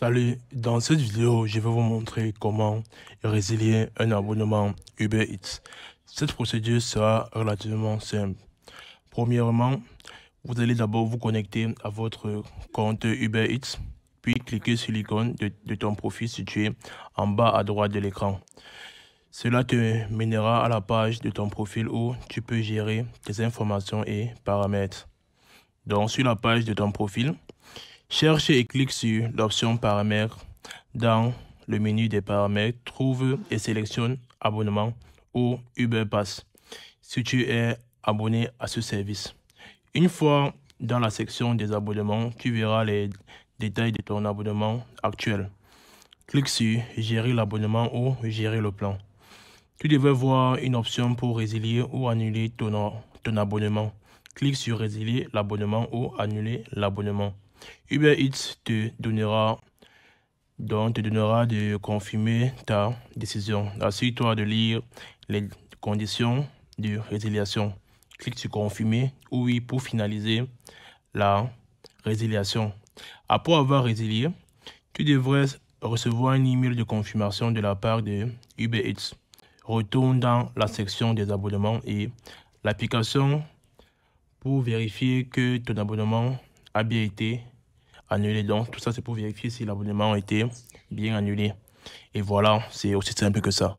Salut, dans cette vidéo, je vais vous montrer comment résilier un abonnement Uber Eats. Cette procédure sera relativement simple. Premièrement, vous allez d'abord vous connecter à votre compte Uber Eats, puis cliquer sur l'icône de, de, ton profil situé en bas à droite de l'écran. Cela te mènera à la page de ton profil où tu peux gérer tes informations et paramètres. Donc, sur la page de ton profil, Cherche et clique sur l'option paramètres dans le menu des paramètres, trouve et sélectionne abonnement ou Uber Pass si tu es abonné à ce service. Une fois dans la section des abonnements, tu verras les détails de ton abonnement actuel. Clique sur Gérer l'abonnement ou Gérer le plan. Tu devrais voir une option pour résilier ou annuler ton, ton abonnement. Clique sur Résilier l'abonnement ou Annuler l'abonnement. Uber Eats te donnera donc te donnera de confirmer ta décision. Assure-toi de lire les conditions de résiliation. Clique sur confirmer ou oui pour finaliser la résiliation. Après avoir résilié, tu devrais recevoir un email de confirmation de la part de Uber Eats. Retourne dans la section des abonnements et l'application pour vérifier que ton abonnement a bien été annulé. Donc, tout ça, c'est pour vérifier si l'abonnement a été bien annulé. Et voilà, c'est aussi simple que ça.